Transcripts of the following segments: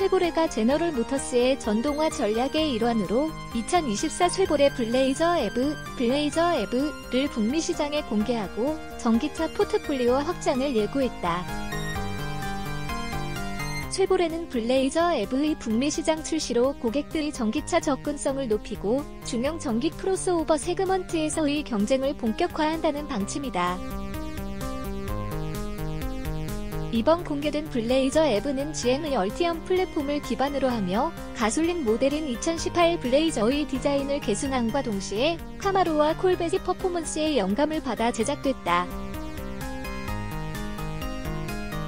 쉐보레가 제너럴 모터스의 전동화 전략의 일환으로 2024 쉐보레 블레이저 EV, 블레이저 EV를 북미 시장에 공개하고 전기차 포트폴리오 확장을 예고했다. 쉐보레는 블레이저 EV의 북미 시장 출시로 고객들의 전기차 접근성을 높이고 중형 전기 크로스오버 segment에서의 경쟁을 본격화한다는 방침이다. 이번 공개된 블레이저 EV는 GM의 얼티엄 플랫폼을 기반으로 하며 가솔린 모델인 2018 블레이저의 디자인을 계승함과 동시에 카마로와 콜벳의 퍼포먼스의 영감을 받아 제작됐다.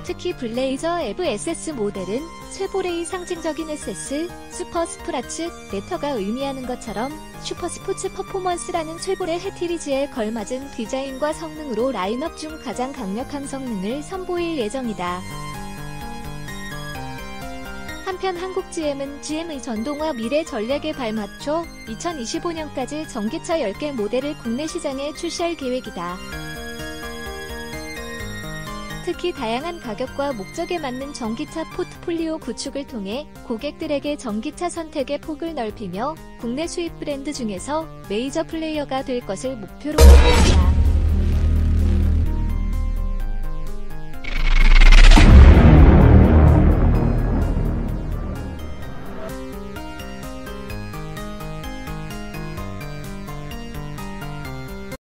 특히 블레이저 EV SS 모델은 쉐보레의 상징적인 SS, 슈퍼 스포츠, letter가 의미하는 것처럼 슈퍼 스포츠 퍼포먼스라는 쉐보레 heritage에 걸맞은 디자인과 성능으로 라인업 중 가장 강력한 성능을 선보일 예정이다. 한편 한국 GM은 GM의 전동화 미래 전략에 발맞춰 2025년까지 전기차 10개 모델을 국내 시장에 출시할 계획이다. 특히 다양한 가격과 목적에 맞는 전기차 포트폴리오 구축을 통해 고객들에게 전기차 선택의 폭을 넓히며 국내 수입 브랜드 중에서 메이저 플레이어가 될 것을 목표로 있다.